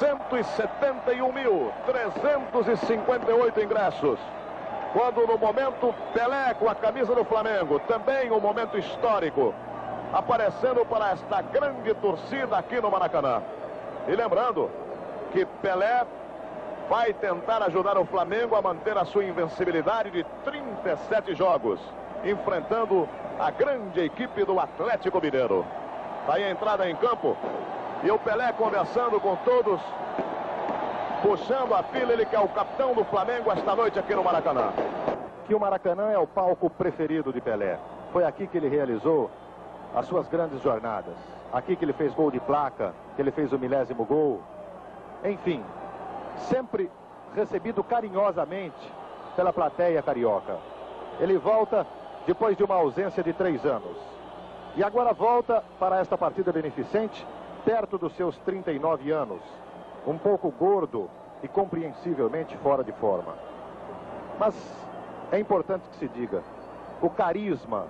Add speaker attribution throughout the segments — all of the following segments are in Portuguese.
Speaker 1: 171.358 ingressos. Quando no momento Pelé com a camisa do Flamengo, também um momento histórico, aparecendo para esta grande torcida aqui no Maracanã. E lembrando que Pelé vai tentar ajudar o Flamengo a manter a sua invencibilidade de 37 jogos, enfrentando a grande equipe do Atlético Mineiro. Tá aí a entrada em campo e o Pelé conversando com todos, puxando a fila, ele que é o capitão do Flamengo esta noite aqui no Maracanã.
Speaker 2: Que o Maracanã é o palco preferido de Pelé. Foi aqui que ele realizou as suas grandes jornadas. Aqui que ele fez gol de placa, que ele fez o milésimo gol. Enfim, sempre recebido carinhosamente pela plateia carioca. Ele volta depois de uma ausência de três anos. E agora volta para esta partida beneficente, perto dos seus 39 anos. Um pouco gordo e compreensivelmente fora de forma. Mas é importante que se diga, o carisma,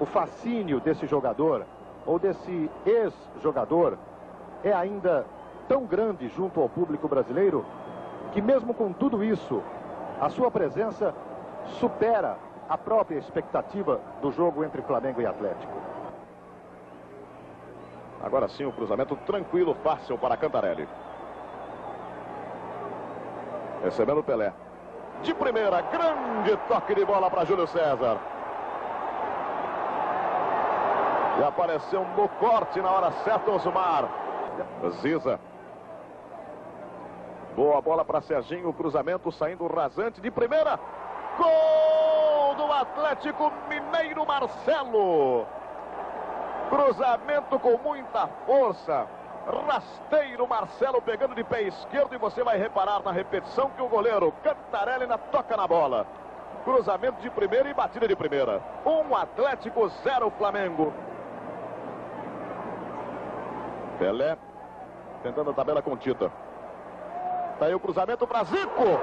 Speaker 2: o fascínio desse jogador, ou desse ex-jogador, é ainda tão grande junto ao público brasileiro que mesmo com tudo isso, a sua presença supera a própria expectativa do jogo entre Flamengo e Atlético.
Speaker 1: Agora sim, o um cruzamento tranquilo, fácil para Cantarelli. Recebendo o Pelé. De primeira, grande toque de bola para Júlio César. E apareceu no corte na hora certa Osmar. Ziza. Boa bola para Serginho, cruzamento saindo rasante de primeira. Gol do Atlético Mineiro Marcelo. Cruzamento com muita força. Rasteiro Marcelo pegando de pé esquerdo e você vai reparar na repetição que o goleiro Cantarelli ainda toca na bola. Cruzamento de primeira e batida de primeira. Um Atlético, zero Flamengo. Pelé tentando a tabela com Tita. Tá aí o cruzamento para Zico.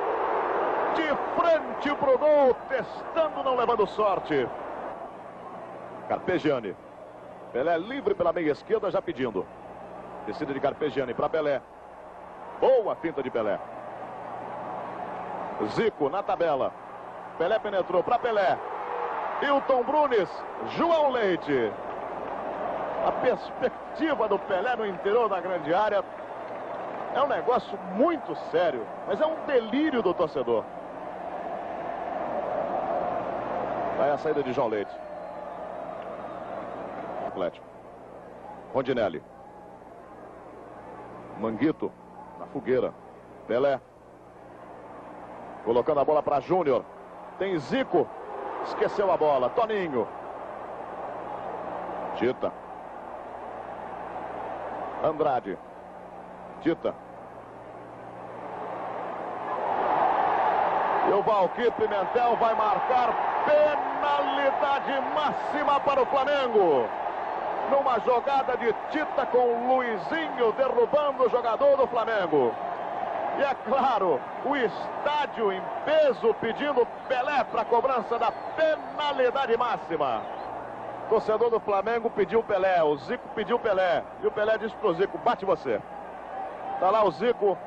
Speaker 1: De frente pro gol, testando, não levando sorte. Carpegiani. Pelé livre pela meia esquerda, já pedindo. Decida de Carpegiani para Pelé. Boa finta de Pelé. Zico na tabela. Pelé penetrou para Pelé. Hilton Brunes, João Leite. A perspectiva do Pelé no interior da grande área é um negócio muito sério, mas é um delírio do torcedor. Vai a saída de João Leite. Atlético. Rondinelli. Manguito. Na fogueira. Pelé. Colocando a bola para Júnior. Tem Zico. Esqueceu a bola. Toninho. Tita. Andrade. Tita. E o Valquir Pimentel vai marcar penalidade máxima para o Flamengo. Numa jogada de Tita com o Luizinho derrubando o jogador do Flamengo. E é claro, o estádio em peso pedindo Pelé para a cobrança da penalidade máxima. Torcedor do Flamengo pediu Pelé, o Zico pediu Pelé. E o Pelé disse pro Zico, bate você. Tá lá o Zico,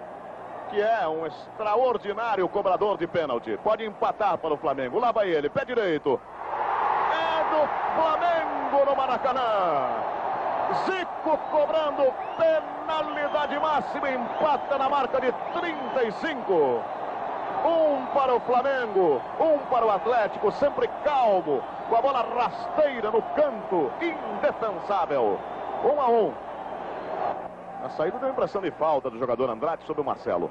Speaker 1: que é um extraordinário cobrador de pênalti. Pode empatar para o Flamengo. Lá vai ele, pé direito. É do Flamengo no Maracanã. Zico cobrando penalidade máxima, empata na marca de 35. Um para o Flamengo, um para o Atlético, sempre calmo, com a bola rasteira no canto, indefensável. Um a um. A saída deu impressão de falta do jogador Andrade sobre o Marcelo.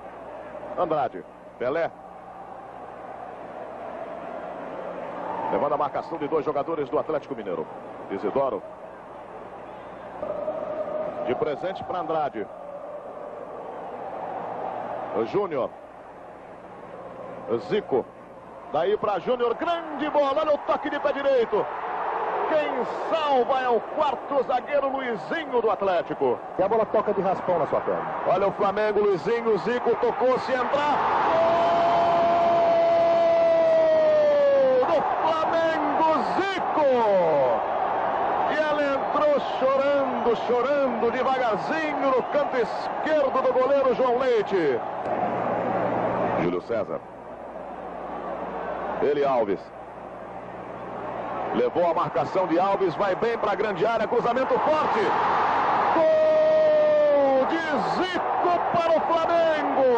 Speaker 1: Andrade, Pelé. Levando a marcação de dois jogadores do Atlético Mineiro. Isidoro. De presente para Andrade. Júnior. Zico. Daí para Júnior. Grande bola. Olha o toque de pé direito. Quem salva é o quarto zagueiro Luizinho do Atlético.
Speaker 2: E a bola toca de raspão na sua perna.
Speaker 1: Olha o Flamengo, Luizinho, Zico tocou, se entrar. Gol do Flamengo, Zico. E ela entrou entrou chorando, chorando devagarzinho no canto esquerdo do goleiro João Leite. Júlio César. Ele Alves. Levou a marcação de Alves, vai bem para a grande área, cruzamento forte. Gol de Zico para o Flamengo.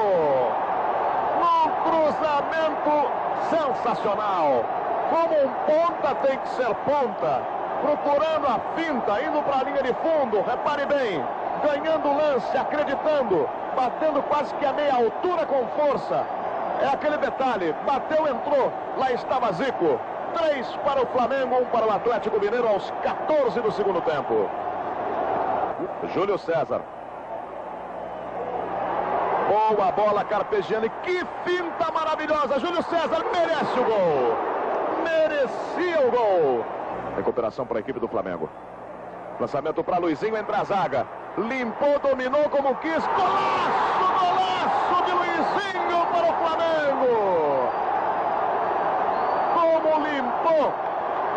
Speaker 1: Num cruzamento sensacional. Como um ponta tem que ser ponta. Procurando a finta, indo para a linha de fundo. Repare bem, ganhando lance, acreditando, batendo quase que a meia altura com força. É aquele detalhe, bateu, entrou, lá estava Zico. Três para o Flamengo, um para o Atlético Mineiro aos 14 do segundo tempo. Júlio César. Boa bola, Carpegiani. Que finta maravilhosa. Júlio César merece o gol. Merecia o gol. Recuperação para a equipe do Flamengo. Lançamento para Luizinho, entra a zaga. Limpou, dominou como quis. Golaço, golaço de Luizinho para o Flamengo. Como limpou.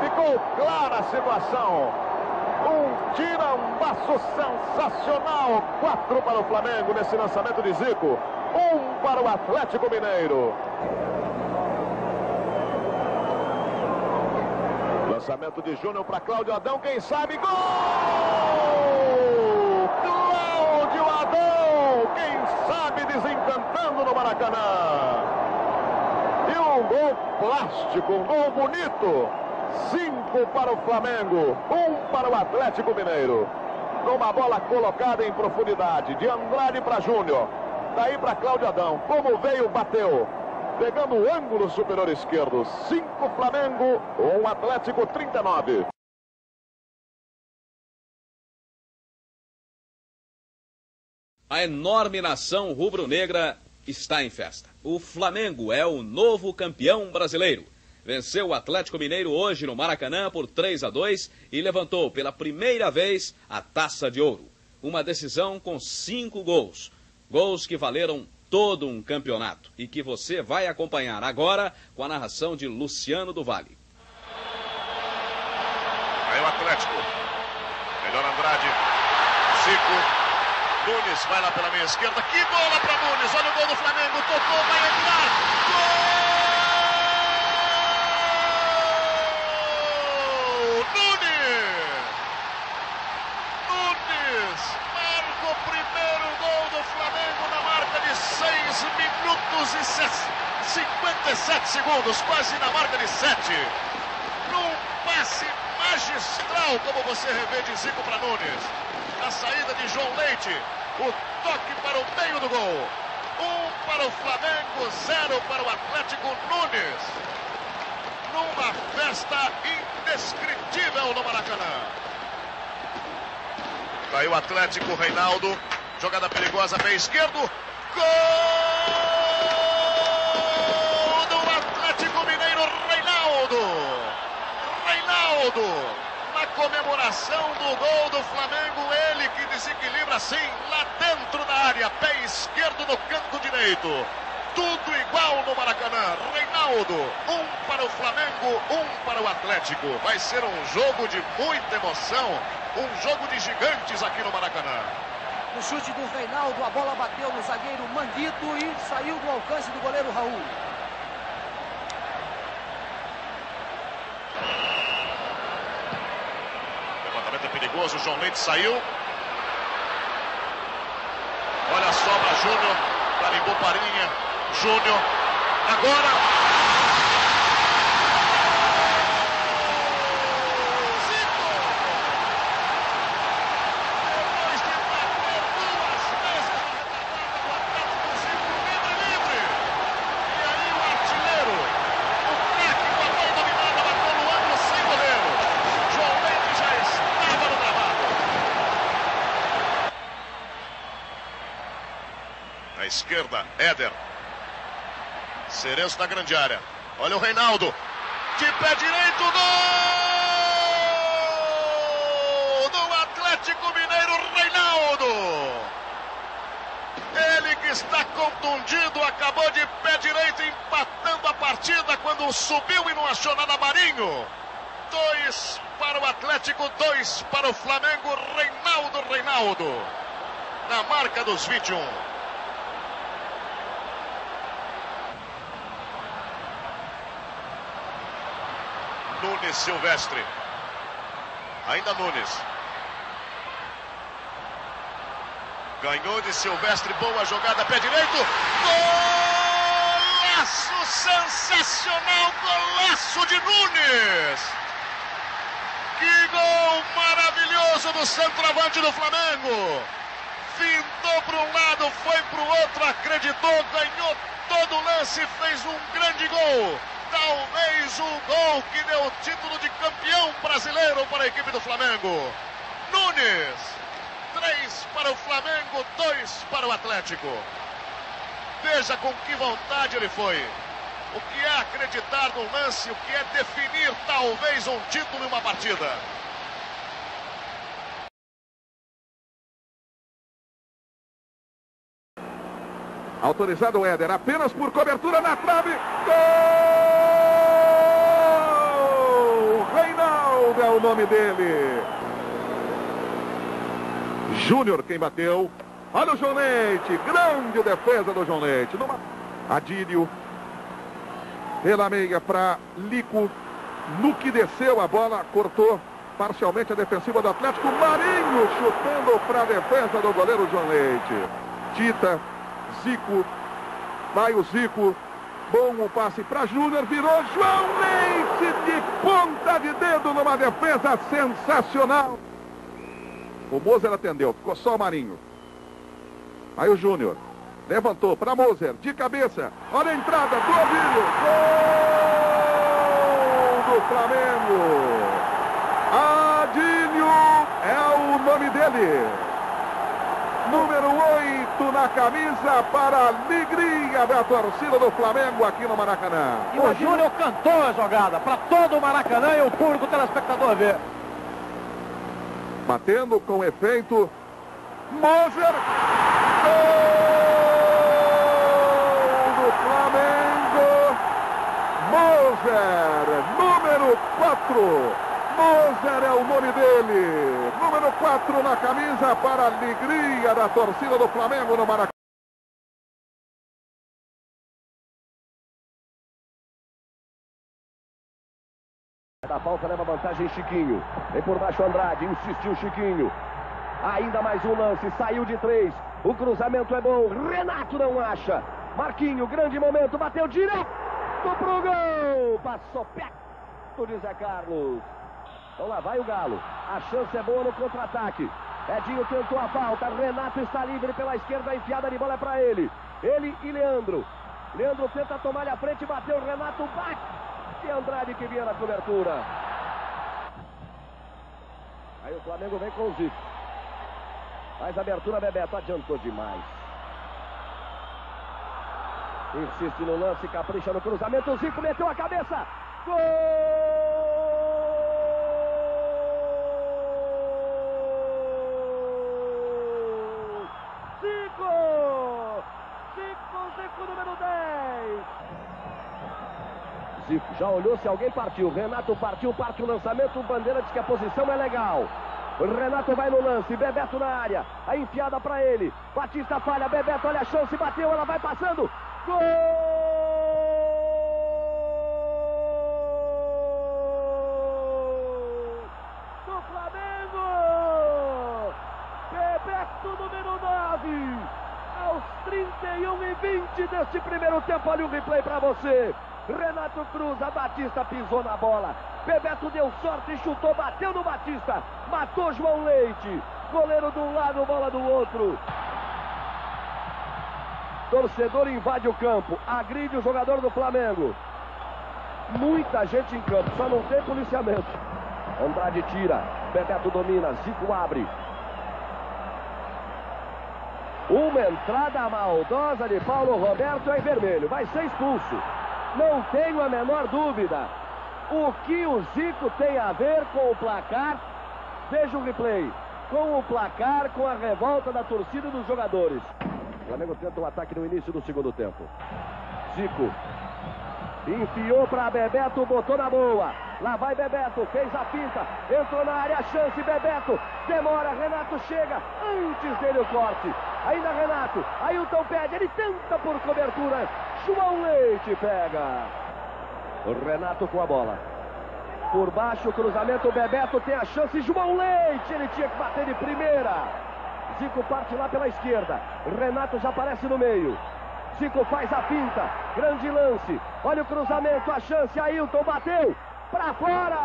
Speaker 1: Ficou clara a situação. Um tirambaço sensacional. Quatro para o Flamengo nesse lançamento de Zico. Um para o Atlético Mineiro. Lançamento de Júnior para Cláudio Adão. Quem sabe? Gol! Cláudio Adão! Quem sabe desencantando no Maracanã. E um gol plástico, um gol bonito. Cinco para o Flamengo, um para o Atlético Mineiro. Numa bola colocada em profundidade, de Andrade para Júnior. Daí para Cláudio Adão. Como veio, bateu. Pegando o ângulo superior esquerdo. Cinco Flamengo, um Atlético 39.
Speaker 3: A enorme nação rubro-negra está em festa. O Flamengo é o novo campeão brasileiro. Venceu o Atlético Mineiro hoje no Maracanã por 3 a 2 e levantou pela primeira vez a taça de ouro. Uma decisão com cinco gols. Gols que valeram todo um campeonato e que você vai acompanhar agora com a narração de Luciano do Vale.
Speaker 1: Aí o Atlético. Melhor Andrade. Zico. Nunes vai lá pela meia esquerda. Que bola para Nunes. Olha o gol do Flamengo. Tocou, vai entrar. Gol! Nunes! Nunes marca o primeiro gol do Flamengo na marca de 6 minutos e 57 segundos. Quase na marca de 7. Num passe magistral, como você revê de Zico para Nunes. Na saída de João Leite, o toque para o meio do gol. Um para o Flamengo, zero para o Atlético Nunes. Numa festa indescritível no Maracanã. Caiu o Atlético, Reinaldo. Jogada perigosa, pé esquerdo. Gol do Atlético Mineiro, Reinaldo. Na comemoração do gol do Flamengo, ele que desequilibra assim, lá dentro da área, pé esquerdo no canto direito. Tudo igual no Maracanã. Reinaldo, um para o Flamengo, um para o Atlético. Vai ser um jogo de muita emoção, um jogo de gigantes aqui no Maracanã.
Speaker 4: No chute do Reinaldo, a bola bateu no zagueiro Manguito e saiu do alcance do goleiro Raul.
Speaker 1: Perigoso, João Leite saiu. Olha a sobra, Júnior. Carimbou Parinha. Júnior. Agora. Zico! Depois de bater duas vezes na retardada do Atlético, Zico livre, livre. E aí o artilheiro, o craque com a bola dominada, bateu no ângulo sem goleiro. João Leite já estava no gramado. Na esquerda, Éder. Cereço na grande área. Olha o Reinaldo. De pé direito, gol! Do Atlético Mineiro, Reinaldo. Ele que está contundido, acabou de pé direito, empatando a partida quando subiu e não achou nada Marinho. Dois para o Atlético, dois para o Flamengo. Reinaldo Reinaldo. Na marca dos 21. Nunes Silvestre. Ainda Nunes. Ganhou de Silvestre, boa jogada, pé direito. Golaço sensacional, golaço de Nunes. Que gol maravilhoso do centroavante do Flamengo. Fintou para um lado, foi para o outro, acreditou, ganhou todo o lance, fez um grande gol. Talvez o gol que deu o título de campeão brasileiro para a equipe do Flamengo. Nunes Três para o Flamengo, dois para o Atlético. Veja com que vontade ele foi. O que é acreditar no lance, o que é definir talvez um título em uma partida.
Speaker 5: Autorizado o Éder, apenas por cobertura na trave. Gol! É o nome dele. Júnior quem bateu. Olha o João Leite. Grande defesa do João Leite. Numa... Adílio. Pela meia para Lico. No que desceu a bola, cortou parcialmente a defensiva do Atlético. Marinho chutando para a defesa do goleiro João Leite. Tita, Zico. Vai o Zico. Bom o passe para Júnior. Virou João Leite de ponta de dedo numa defesa sensacional. O Moser atendeu, ficou só o Marinho. Aí o Júnior. Levantou para Moser, de cabeça. Olha a entrada do Ovílio. Gol do Flamengo. Adílio é o nome dele. Número 8 na camisa para a alegria da torcida do Flamengo aqui no Maracanã.
Speaker 4: E o Júnior cantou a jogada para todo o Maracanã e o público telespectador ver.
Speaker 5: Batendo com efeito. Moser. Gol do Flamengo. Moser, número 4. Moser é o nome dele. Número 4 na camisa para a alegria da torcida do Flamengo no Maracanã.
Speaker 6: Da falta leva vantagem Chiquinho. Vem por baixo Andrade, insistiu Chiquinho. Ainda mais um lance, saiu de três. O cruzamento é bom. Renato não acha. Marquinho, grande momento, bateu direto pro gol. Passou perto de Zé Carlos. Então lá vai o Galo. A chance é boa no contra-ataque. Edinho tentou a falta. Renato está livre pela esquerda. Enfiada de bola é para ele. Ele e Leandro. Leandro tenta tomar-lhe a frente. Bateu. Renato bate. E Andrade que vinha na cobertura. Aí o Flamengo vem com o Zico. Faz abertura, Bebeto. Adiantou demais. Insiste no lance, capricha no cruzamento. O Zico meteu a cabeça. Gol! Já olhou se alguém partiu. Renato partiu, parte o lançamento. O Bandeira diz que a posição é legal. Renato vai no lance, Bebeto na área. A enfiada para ele. Batista falha, Bebeto olha a chance, bateu, ela vai passando. Gol! Número 9. Aos 31 e 20 deste primeiro tempo, olha o replay para você. Renato cruza, Batista pisou na bola. Bebeto deu sorte, chutou, bateu no Batista. Matou João Leite. Goleiro de um lado, bola do outro. Torcedor invade o campo, agride o jogador do Flamengo. Muita gente em campo, só não tem policiamento. Andrade tira, Bebeto domina, Zico abre. Uma entrada maldosa de Paulo Roberto é vermelho, vai ser expulso. Não tenho a menor dúvida. O que o Zico tem a ver com o placar? Veja o replay. Com o placar, com a revolta da torcida dos jogadores. O Flamengo tenta o um ataque no início do segundo tempo. Zico. Enfiou para Bebeto, botou na boa. Lá vai Bebeto, fez a pinta, entrou na área, chance, Bebeto, demora, Renato chega, antes dele o corte. Ainda Renato, Ailton pede, ele tenta por cobertura, João Leite pega. O Renato com a bola. Por baixo, o cruzamento, Bebeto tem a chance, João Leite, ele tinha que bater de primeira. Zico parte lá pela esquerda, Renato já aparece no meio. Zico faz a pinta, grande lance, olha o cruzamento, a chance, Ailton bateu, para fora.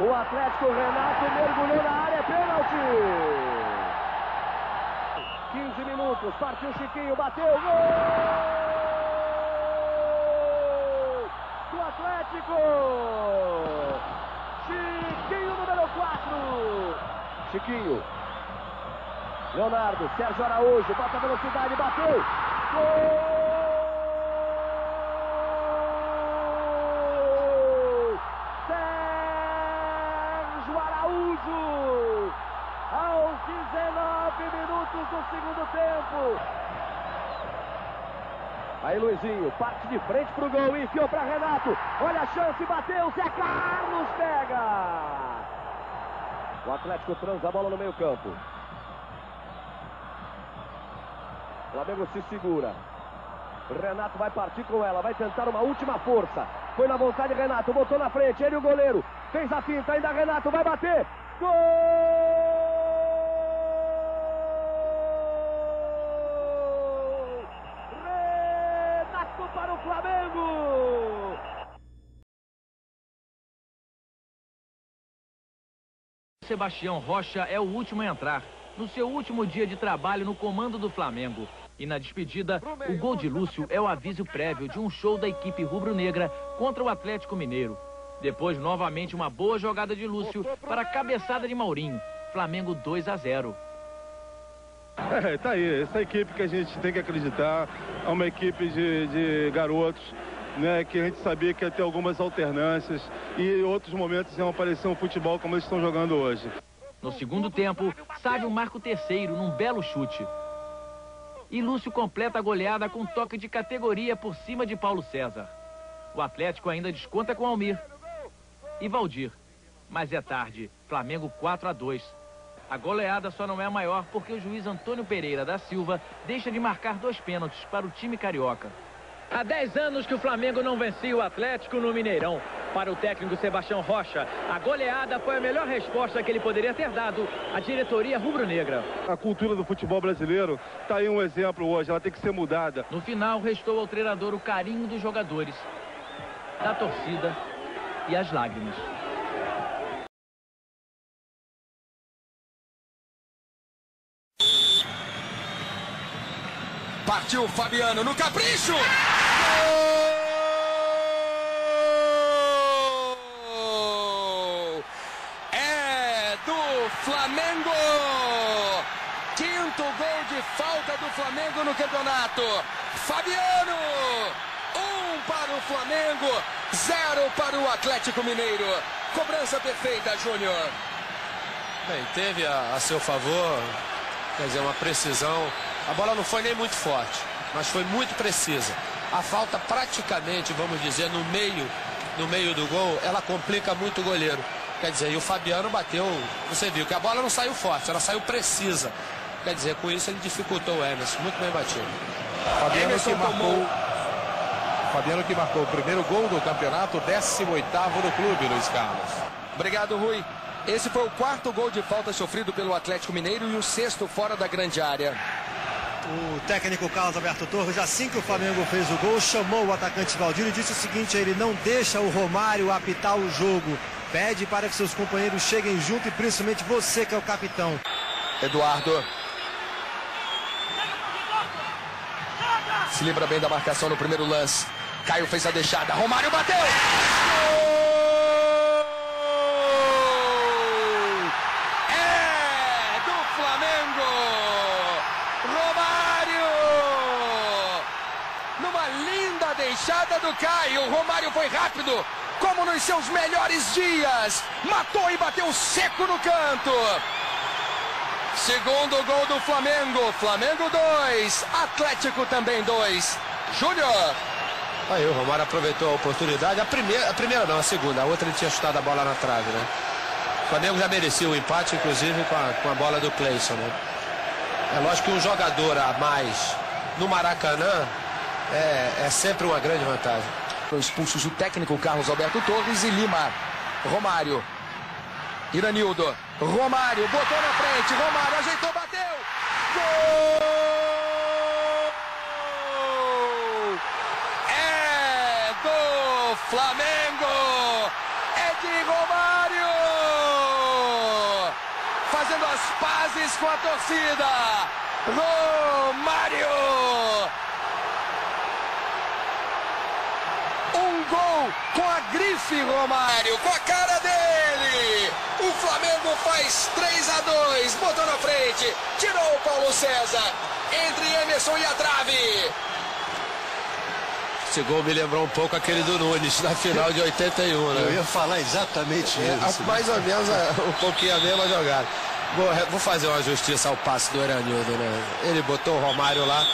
Speaker 6: O Atlético Renato mergulhou na área, pênalti. 15 minutos, partiu Chiquinho, bateu, gol do Atlético. Chiquinho, número 4. Chiquinho. Leonardo, Sérgio Araújo, bota a velocidade, bateu. Gol! aos 19 minutos do segundo tempo. Aí Luizinho, parte de frente pro gol, enfiou para Renato. Olha a chance, bateu, Zé Carlos pega. O Atlético transa a bola no meio campo. O Flamengo se segura. Renato vai partir com ela, vai tentar uma última força. Foi na vontade Renato, botou na frente, ele o goleiro. Fez a finta, ainda Renato vai bater. Gol! Renato para o Flamengo!
Speaker 7: Sebastião Rocha é o último a entrar, no seu último dia de trabalho no comando do Flamengo. E na despedida, o gol de Lúcio é o aviso prévio de um show da equipe rubro-negra contra o Atlético Mineiro. Depois, novamente, uma boa jogada de Lúcio para a cabeçada de Maurinho. Flamengo 2 a 0.
Speaker 8: É, tá aí. Essa equipe que a gente tem que acreditar é uma equipe de, de garotos, né? Que a gente sabia que ia ter algumas alternâncias e outros momentos iam aparecer um futebol como eles estão jogando hoje.
Speaker 7: No segundo tempo, Sávio marca o terceiro num belo chute. E Lúcio completa a goleada com toque de categoria por cima de Paulo César. O Atlético ainda desconta com Almir e Valdir. Mas é tarde. Flamengo 4 a 2. A goleada só não é maior porque o juiz Antônio Pereira da Silva deixa de marcar dois pênaltis para o time carioca. Há 10 anos que o Flamengo não vencia o Atlético no Mineirão. Para o técnico Sebastião Rocha, a goleada foi a melhor resposta que ele poderia ter dado à diretoria rubro-negra.
Speaker 8: A cultura do futebol brasileiro está aí um exemplo hoje, ela tem que ser mudada.
Speaker 7: No final, restou ao treinador o carinho dos jogadores, da torcida e as lágrimas.
Speaker 9: Partiu Fabiano no capricho! Gol! É do Flamengo! Quinto gol de falta do Flamengo no campeonato. Fabiano! Um para o Flamengo, zero para o Atlético Mineiro. Cobrança perfeita, Júnior.
Speaker 10: Bem, teve a, a seu favor, quer dizer, uma precisão. A bola não foi nem muito forte, mas foi muito precisa. A falta praticamente, vamos dizer, no meio, no meio do gol, ela complica muito o goleiro. Quer dizer, e o Fabiano bateu, você viu que a bola não saiu forte, ela saiu precisa. Quer dizer, com isso ele dificultou o Emerson, muito bem batido.
Speaker 11: Fabiano
Speaker 10: Emerson
Speaker 11: que marcou,
Speaker 10: tomou-
Speaker 11: Fabiano que marcou o primeiro gol do campeonato, 18º do clube, Luiz Carlos.
Speaker 9: Obrigado, Rui. Esse foi o quarto gol de falta sofrido pelo Atlético Mineiro e o sexto fora da grande área.
Speaker 12: O técnico Carlos Alberto Torres, assim que o Flamengo fez o gol, chamou o atacante Valdir e disse o seguinte: ele não deixa o Romário apitar o jogo. Pede para que seus companheiros cheguem junto e principalmente você que é o capitão.
Speaker 9: Eduardo. Se livra bem da marcação no primeiro lance. Caio fez a deixada. Romário bateu! Gol! É do Flamengo! Romário! Numa linda deixada do Caio. Romário foi rápido, como nos seus melhores dias. Matou e bateu seco no canto. Segundo gol do Flamengo. Flamengo 2. Atlético também 2. Júnior.
Speaker 13: Aí o Romário aproveitou a oportunidade. A primeira, a primeira não, a segunda. A outra ele tinha chutado a bola na trave, né? O Flamengo já merecia o empate, inclusive com a, com a bola do Cleison, né? É lógico que um jogador a mais no Maracanã é, é sempre uma grande vantagem.
Speaker 9: Foram expulsos o técnico Carlos Alberto Torres e Lima. Romário. Iranildo. Romário botou na frente. Romário ajeitou, bateu. Gol! É do Flamengo. É de Romário. Fazendo as pazes com a torcida. Romário. Um gol com a grife Romário, com a cara dele. O Flamengo faz 3 a 2, botou na frente, tirou o Paulo César. Entre Emerson e a trave.
Speaker 13: Esse gol me lembrou um pouco aquele do Nunes na final de 81, né?
Speaker 12: Eu ia falar exatamente
Speaker 13: É,
Speaker 12: isso.
Speaker 13: mais ou menos é, um pouquinho a mesma jogada. Vou, vou fazer uma justiça ao passe do Eranildo, né? Ele botou o Romário lá,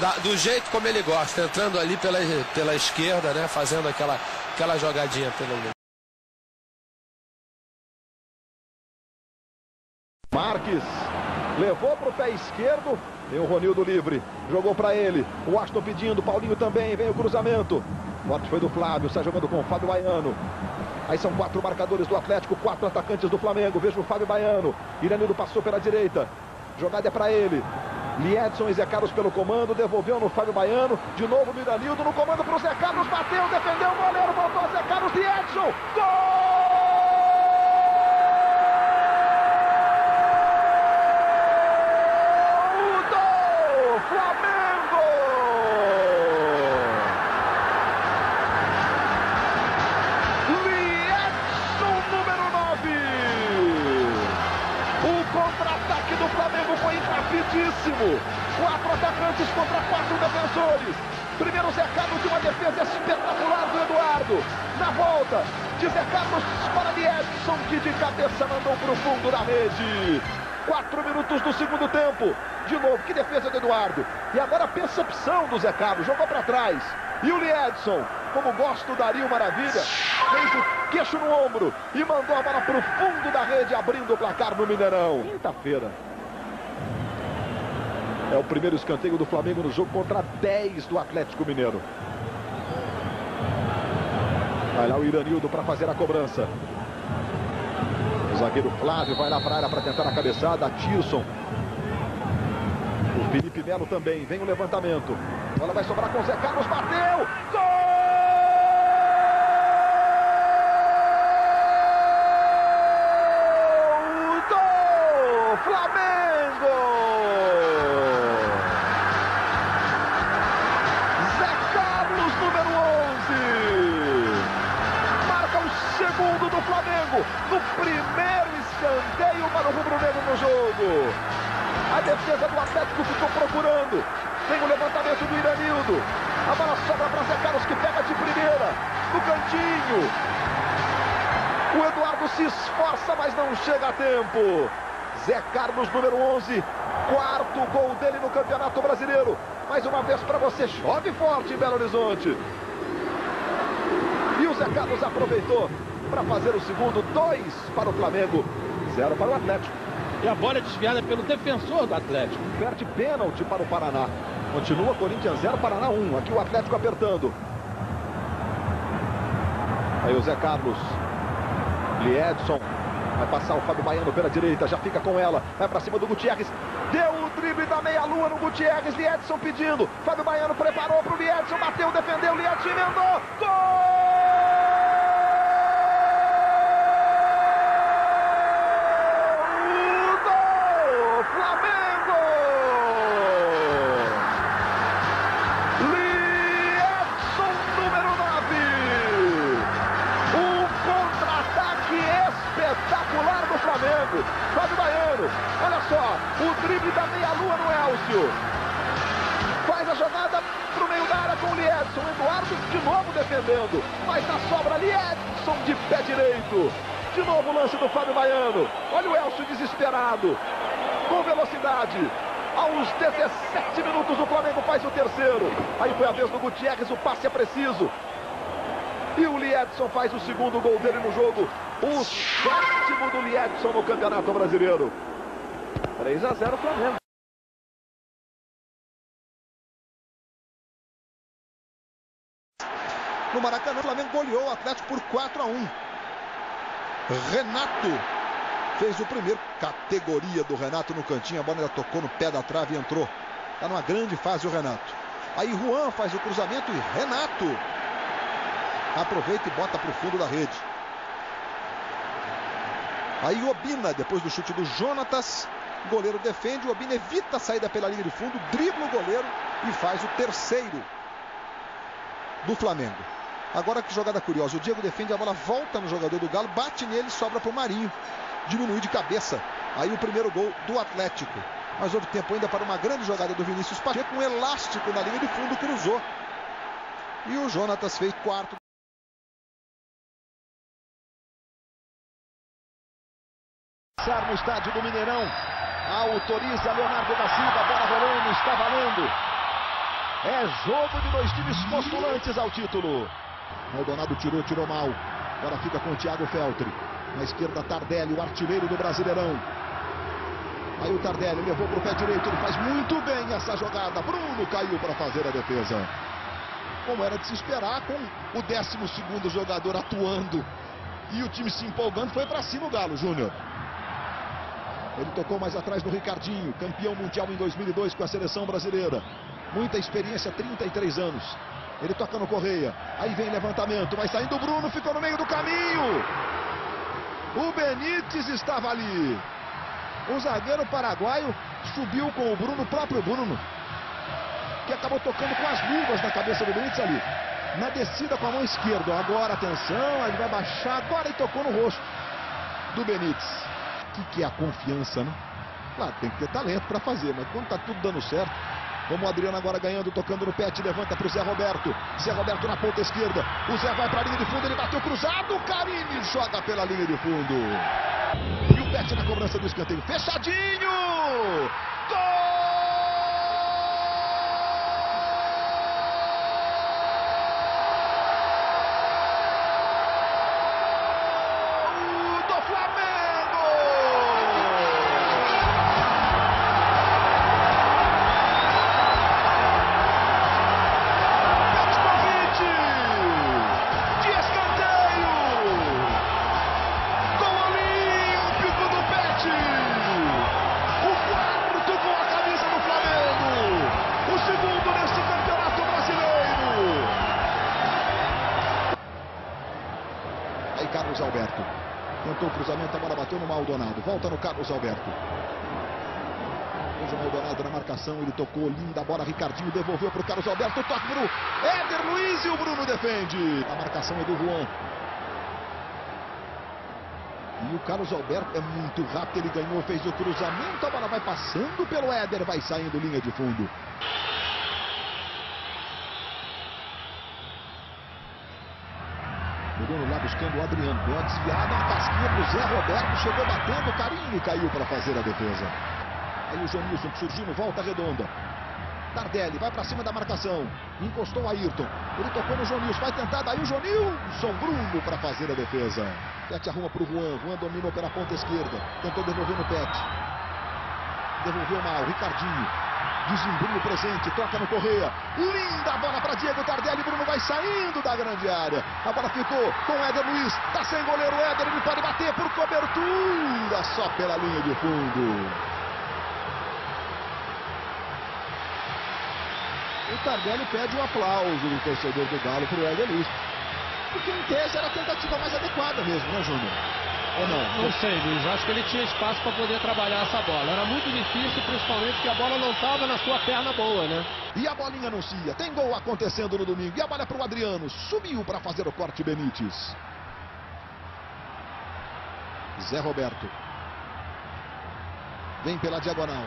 Speaker 13: da- do jeito como ele gosta, entrando ali pela, pela esquerda, né? Fazendo aquela, aquela jogadinha pelo.
Speaker 14: Marques levou para o pé esquerdo. Tem o Ronildo livre. Jogou para ele. O Aston pedindo. Paulinho também. Vem o cruzamento. Forte foi do Flávio. Está jogando com o Fábio Baiano. Aí são quatro marcadores do Atlético. Quatro atacantes do Flamengo. Veja o Fábio Baiano. Iranildo passou pela direita. Jogada é para ele. Liedson e Zé Carlos pelo comando. Devolveu no Fábio Baiano. De novo no Iranildo. No comando para o Zé Carlos. Bateu. Defendeu o goleiro. Voltou Zé Carlos. Liedson. Gol! Tempo. De novo, que defesa do Eduardo. E agora a percepção do Zé Carlos. Jogou para trás. E o Liedson, como gosto Dario Maravilha, fez o queixo no ombro e mandou a bola para o fundo da rede, abrindo o placar no Mineirão. Quinta-feira. É o primeiro escanteio do Flamengo no jogo contra 10 do Atlético Mineiro. Vai lá o Iranildo para fazer a cobrança. O zagueiro Flávio vai lá para a área para tentar a cabeçada. Tirson. O Felipe Melo também. Vem o levantamento. Bola vai sobrar com o Zé Carlos. Bateu! Gol Belo Horizonte. E o Zé Carlos aproveitou para fazer o segundo. Dois para o Flamengo. Zero para o Atlético.
Speaker 15: E a bola é desviada pelo defensor do Atlético.
Speaker 14: Perde pênalti para o Paraná. Continua Corinthians 0, Paraná 1. Aqui o Atlético apertando. Aí o Zé Carlos. Liedson. Vai passar o Fábio Baiano pela direita. Já fica com ela. Vai para cima do Gutierrez. Deu drible da meia-lua no Gutierrez. Liedson pedindo. Fábio Baiano preparou para o Liedson. Bateu, defendeu. Liedson emendou. Gol
Speaker 5: Gutierrez, o passe é preciso. E o Liedson faz o segundo gol dele no jogo. O sétimo do Liedson no Campeonato Brasileiro. 3 a 0 Flamengo.
Speaker 14: No Maracanã, o Flamengo goleou o Atlético por 4 a 1. Renato fez o primeiro. Categoria do Renato no cantinho. A bola já tocou no pé da trave e entrou. Está numa grande fase o Renato. Aí Juan faz o cruzamento e Renato aproveita e bota para o fundo da rede. Aí Obina, depois do chute do Jonatas, o goleiro defende, o Obina evita a saída pela linha de fundo, dribla o goleiro e faz o terceiro do Flamengo. Agora que jogada curiosa, o Diego defende, a bola volta no jogador do Galo, bate nele, sobra para o Marinho. Diminui de cabeça. Aí o primeiro gol do Atlético. Mas houve tempo ainda para uma grande jogada do Vinícius Pacheco, um elástico na linha de fundo, cruzou. E o Jonatas fez quarto.
Speaker 5: no estádio do Mineirão. Autoriza Leonardo da Silva, bola rolando, está valendo. É jogo de dois times postulantes ao título.
Speaker 14: Maldonado tirou, tirou mal. Agora fica com o Thiago Feltri. Na esquerda, Tardelli, o artilheiro do Brasileirão. Aí o Tardelli levou para o pé direito. Ele faz muito bem essa jogada. Bruno caiu para fazer a defesa. Como era de se esperar, com o 12 jogador atuando e o time se empolgando, foi para cima o Galo, Júnior. Ele tocou mais atrás do Ricardinho, campeão mundial em 2002 com a seleção brasileira. Muita experiência, 33 anos. Ele toca no Correia. Aí vem levantamento. Vai saindo o Bruno, ficou no meio do caminho. O Benítez estava ali. O zagueiro paraguaio subiu com o Bruno, o próprio Bruno. Que acabou tocando com as luvas na cabeça do Benítez ali. Na descida com a mão esquerda. Agora, atenção, ele vai baixar. Agora e tocou no rosto do Benítez. O que, que é a confiança, né? Claro, tem que ter talento para fazer, mas quando tá tudo dando certo, como o Adriano agora ganhando, tocando no pet, levanta para o Zé Roberto. Zé Roberto na ponta esquerda. O Zé vai para a linha de fundo, ele bateu cruzado. Carini joga pela linha de fundo. E o pet na cobrança do escanteio. Fechadinho! Gol! Volta no Carlos Alberto. Hoje o Maldonado na marcação, ele tocou, linda bola, Ricardinho devolveu para o Carlos Alberto, toque para o Éder Luiz e o Bruno defende. A marcação é do Juan. E o Carlos Alberto é muito rápido, ele ganhou, fez o cruzamento, a bola vai passando pelo Éder, vai saindo linha de fundo. Bruno lá buscando o Adriano. Uma desviada, uma casquinha pro Zé Roberto. Chegou batendo, Carinho caiu para fazer a defesa. Aí o Jonilson surgiu no volta redonda. Tardelli vai para cima da marcação. Encostou Ayrton. Ele tocou no Jonilson. Vai tentar daí o Jonilson Bruno para fazer a defesa. Pet arruma para o Juan. Juan dominou pela ponta esquerda. Tentou devolver no Pet. Devolveu mal. Ricardinho. Desembrulho presente, toca no Correia. Linda bola para Diego Tardelli. Bruno vai saindo da grande área. A bola ficou com Éder Luiz. Tá sem goleiro Éder. Ele pode bater por cobertura. Só pela linha de fundo. O Tardelli pede um aplauso do torcedor do Galo para o Éder Luiz. Porque em tese era a tentativa mais adequada mesmo, né, Júnior? Ou não?
Speaker 15: Não sei, Luiz. Acho que ele tinha espaço para poder trabalhar essa bola. Era muito difícil, principalmente porque a bola não estava na sua perna boa, né?
Speaker 14: E a bolinha anuncia. Tem gol acontecendo no domingo. E a bola é para o Adriano. Subiu para fazer o corte Benítez. Zé Roberto. Vem pela diagonal.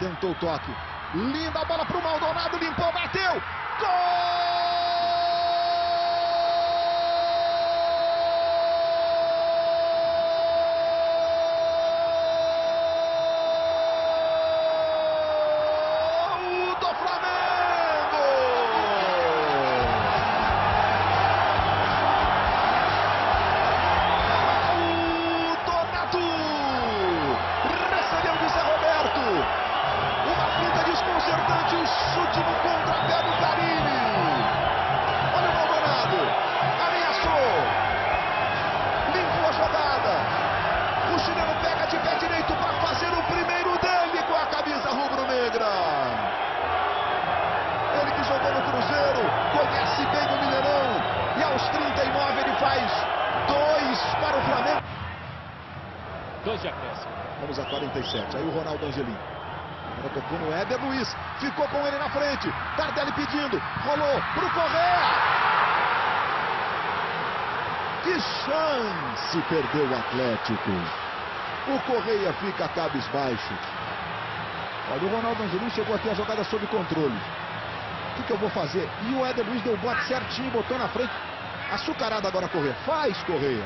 Speaker 14: Tentou o toque. Linda bola para o Maldonado. Limpou, bateu. Gol! Tardelli pedindo. Rolou pro Correa. Que chance perdeu o Atlético. O Correia fica cabisbaixo. Olha, o Ronaldo Angelim chegou até a jogada sob controle. O que, que eu vou fazer? E o Éder Luiz deu o bote certinho, botou na frente. Açucarada agora Correia. Faz Correia.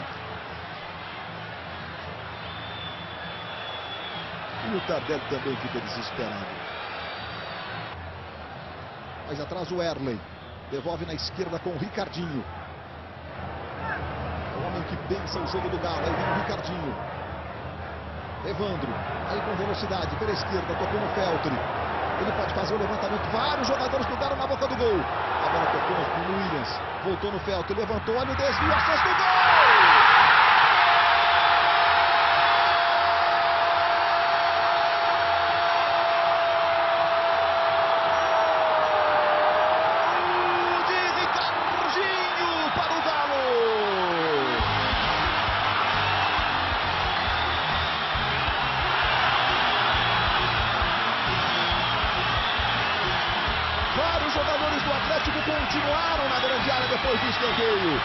Speaker 14: E o Tardelli também fica desesperado. Mais atrás o Erley. Devolve na esquerda com o Ricardinho. O homem que pensa o jogo do Galo. Aí vem o Ricardinho. Evandro. Aí com velocidade pela esquerda. Tocou no Feltri. Ele pode fazer o levantamento. Vários jogadores pegaram na boca do gol. Agora tocou no Williams. Voltou no Feltri. Levantou. Olha o desvio. A chance do gol! Continuaram na grande área depois do escanteio.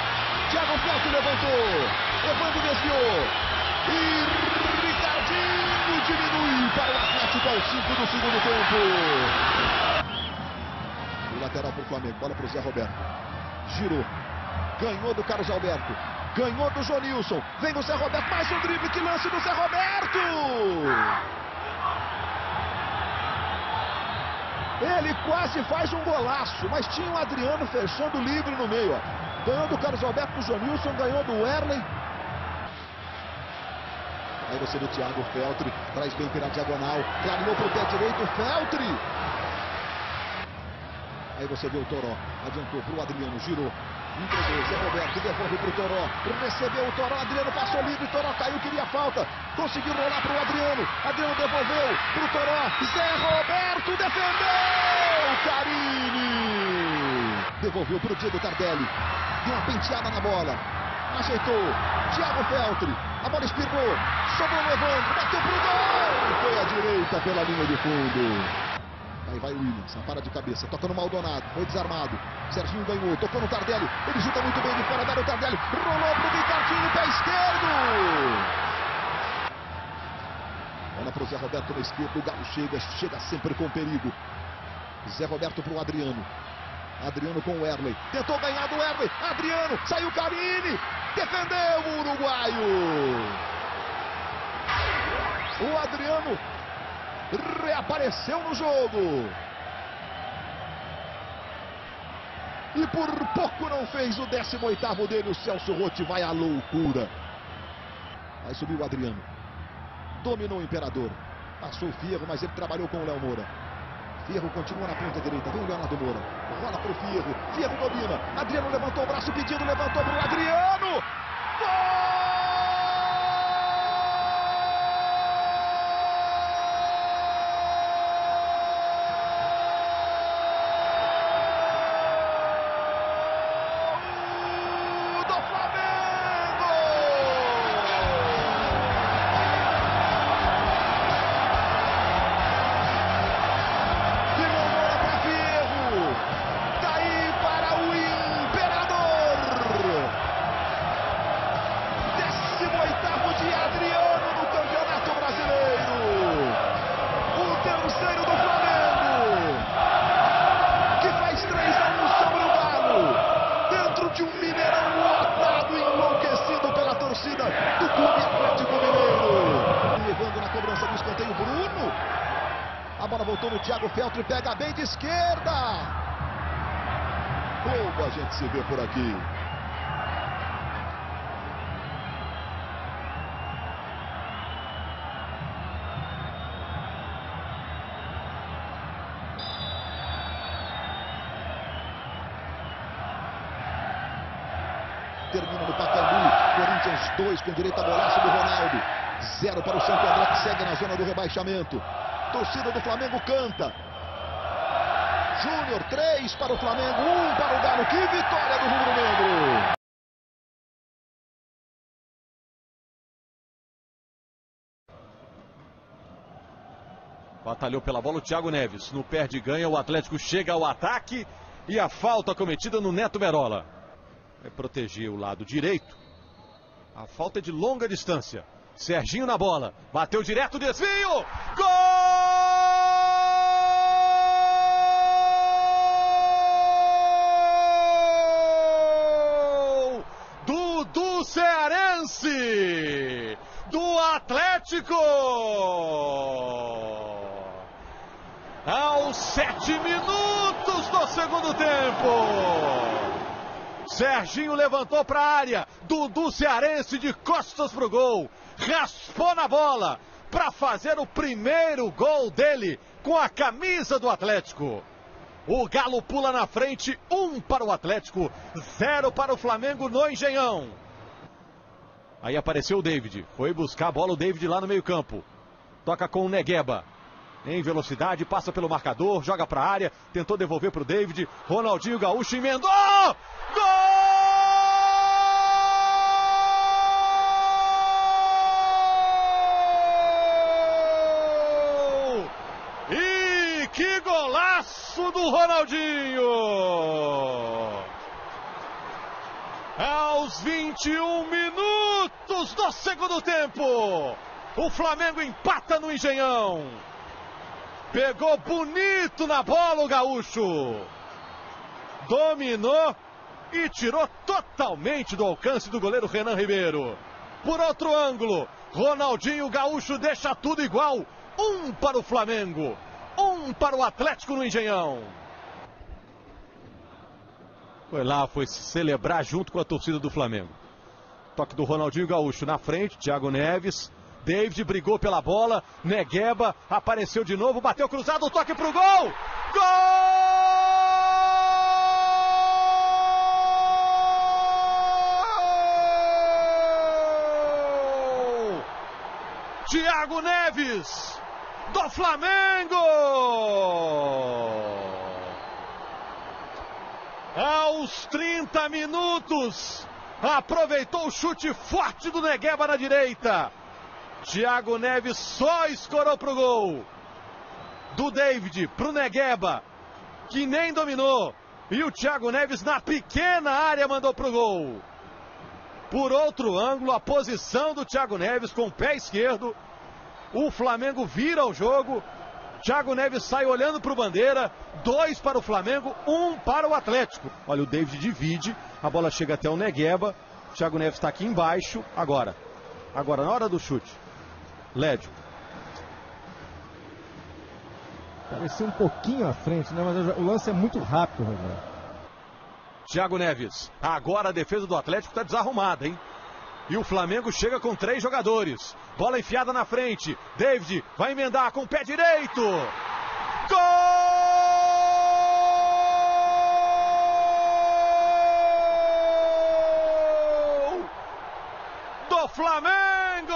Speaker 14: Thiago Felto levantou. Evandro desviou. E Ricardinho diminui para o Atlético ao 5 do segundo tempo. O lateral para o Flamengo. Bola para o Zé Roberto. Girou. Ganhou do Carlos Alberto. Ganhou do Jonilson. Vem o Zé Roberto. Mais um drible. Que lance do Zé Roberto. Ele quase faz um golaço, mas tinha o Adriano fechando livre no meio. Ó. Ganhou do Carlos Alberto do Jonilson, ganhou do Erlen. Aí você vê o Thiago Feltri, traz bem pela diagonal, clareou o pé direito, Feltri. Aí você vê o Toró, adiantou para o Adriano, girou, Zé Roberto, devolve para o Toró, recebeu o Toró, Adriano passou livre, Toró caiu, queria falta, conseguiu rolar para o Adriano, Adriano devolveu para o Toró, Zé Roberto defendeu, Carini, devolveu para o Diego Tardelli, deu uma penteada na bola, ajeitou, Thiago Feltri, a bola espirrou, sobrou no Evandro, bateu pro gol, foi à direita pela linha de fundo. Aí vai o Williams, a para de cabeça, toca no Maldonado, foi desarmado. Serginho ganhou, tocou no Tardelli, ele chuta muito bem de fora, o Tardelli, rolou pro Ricardinho, pé esquerdo. Olha pro Zé Roberto na esquerda, o Galo chega, chega sempre com perigo. Zé Roberto pro Adriano. Adriano com o Erley, tentou ganhar do Erley, Adriano, saiu Carini, defendeu o uruguaio. O Adriano reapareceu no jogo. E por pouco não fez o 18º dele, o Celso Rotti vai à loucura. Aí subiu o Adriano. Dominou o Imperador. Passou o Fierro, mas ele trabalhou com o Léo Moura. Fierro continua na ponta direita. Vem o Leonardo Moura. Rola para o Fierro. Fierro domina. Adriano levantou o braço pedindo, levantou para o Adriano. Gol! Pega bem de esquerda. Como a gente se vê por aqui. Termina no Pacaembu. Corinthians 2 com direito a golaço do Ronaldo. 0 para o Santo André que segue na zona do rebaixamento. Torcida do Flamengo canta. Júnior, 3 para o Flamengo, 1 para o Galo. Que vitória do Rubro Negro!
Speaker 16: Batalhou pela bola o Thiago Neves. No perde ganha, o Atlético chega ao ataque e a falta cometida no Neto Merola. Vai proteger o lado direito. A falta é de longa distância. Serginho na bola. Bateu direto, desvio. Gol! Atlético! Aos sete minutos do segundo tempo. Serginho levantou para a área. Dudu Cearense de costas pro gol. Raspou na bola para fazer o primeiro gol dele com a camisa do Atlético. O Galo pula na frente, um para o Atlético, zero para o Flamengo no Engenhão. Aí apareceu o David, foi buscar a bola o David lá no meio-campo. Toca com o Negueba. Em velocidade, passa pelo marcador, joga para a área, tentou devolver para o David. Ronaldinho Gaúcho emendou! Gol! E que golaço do Ronaldinho! Aos 21 minutos do segundo tempo, o Flamengo empata no Engenhão. Pegou bonito na bola o gaúcho. Dominou e tirou totalmente do alcance do goleiro Renan Ribeiro. Por outro ângulo, Ronaldinho Gaúcho deixa tudo igual. Um para o Flamengo, um para o Atlético no Engenhão. Foi lá, foi se celebrar junto com a torcida do Flamengo. Toque do Ronaldinho Gaúcho na frente, Thiago Neves. David brigou pela bola, Negueba apareceu de novo, bateu cruzado, toque pro gol! Gol! Thiago Neves do Flamengo! Aos 30 minutos, aproveitou o chute forte do Negueba na direita. Thiago Neves só escorou pro gol. Do David pro Negueba, que nem dominou. E o Thiago Neves na pequena área mandou pro gol. Por outro ângulo, a posição do Thiago Neves com o pé esquerdo. O Flamengo vira o jogo. Thiago Neves sai olhando para o Bandeira. Dois para o Flamengo, um para o Atlético. Olha, o David divide. A bola chega até o Negueba. Thiago Neves está aqui embaixo. Agora. Agora, na hora do chute. Lédio.
Speaker 17: Parecia um pouquinho à frente, né? Mas o lance é muito rápido, Rogério.
Speaker 16: Thiago Neves. Agora a defesa do Atlético está desarrumada, hein? E o Flamengo chega com três jogadores. Bola enfiada na frente. David vai emendar com o pé direito. Gol! Do Flamengo!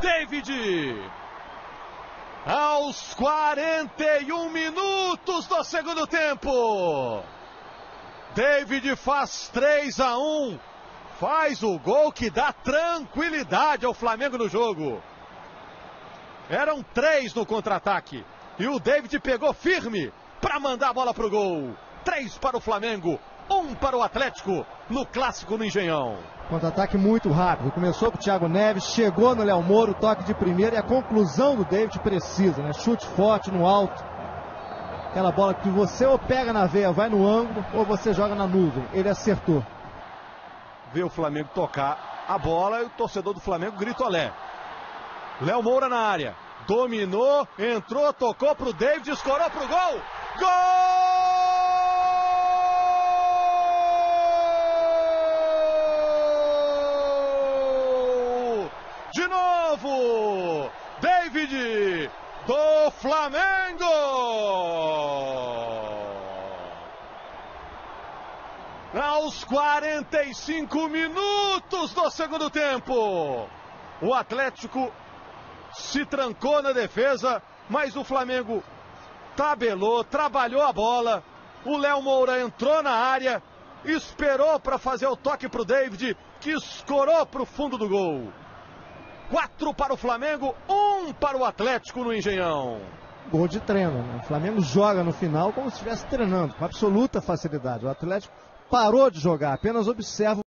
Speaker 16: David! Aos 41 minutos do segundo tempo. David faz 3 a 1. Faz o gol que dá tranquilidade ao Flamengo no jogo. Eram três no contra-ataque. E o David pegou firme para mandar a bola pro gol. Três para o Flamengo, um para o Atlético no clássico no Engenhão.
Speaker 17: Contra-ataque muito rápido. Começou com o Thiago Neves, chegou no Léo Moro, toque de primeira e a conclusão do David precisa, né? Chute forte no alto. Aquela bola que você ou pega na veia, vai no ângulo, ou você joga na nuvem. Ele acertou.
Speaker 16: Vê o Flamengo tocar a bola e o torcedor do Flamengo grita olé. Léo Moura na área. Dominou, entrou, tocou pro David, escorou pro gol. Gol! De novo! David do Flamengo! Aos 45 minutos do segundo tempo, o Atlético se trancou na defesa, mas o Flamengo tabelou, trabalhou a bola. O Léo Moura entrou na área, esperou para fazer o toque para o David, que escorou para o fundo do gol. Quatro para o Flamengo, um para o Atlético no Engenhão.
Speaker 17: Gol de treino. Né? O Flamengo joga no final como se estivesse treinando, com absoluta facilidade. O Atlético parou de jogar, apenas observa